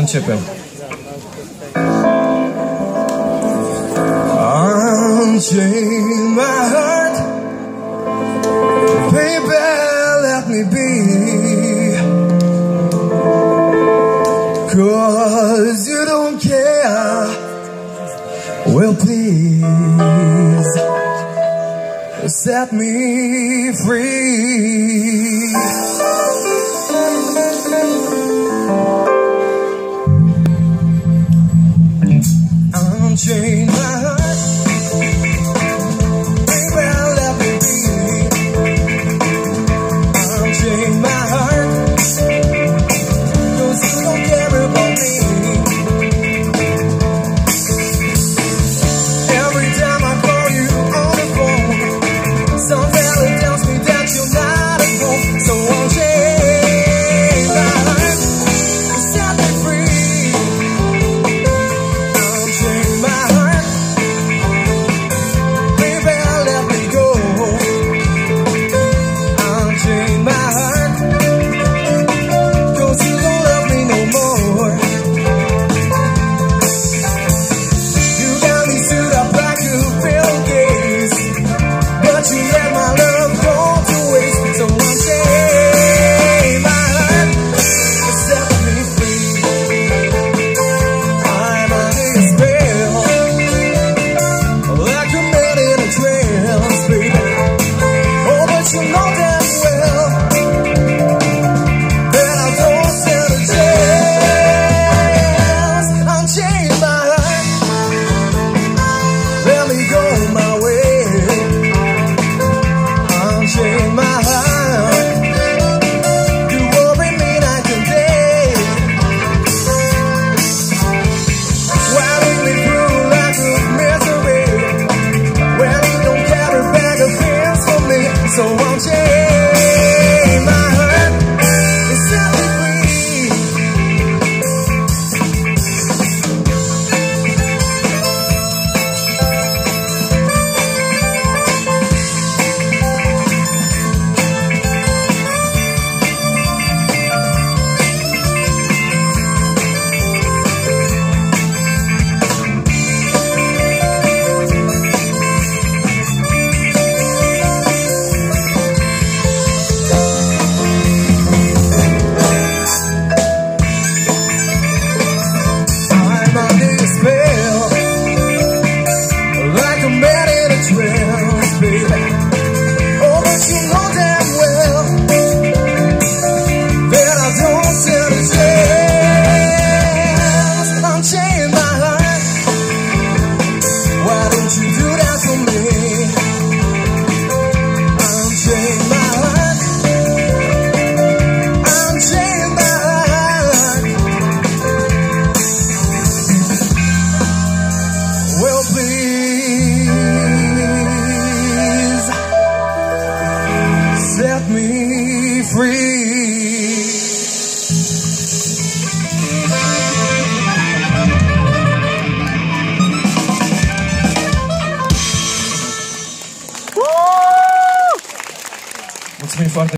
Începem. Unchain my heart Baby, let me be. Cause you don't care. Well, please Set me free fail. Não importa.